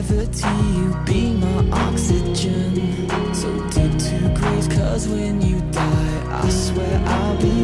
gravity, you be my oxygen. So deep to grace, cause when you die, I swear I'll be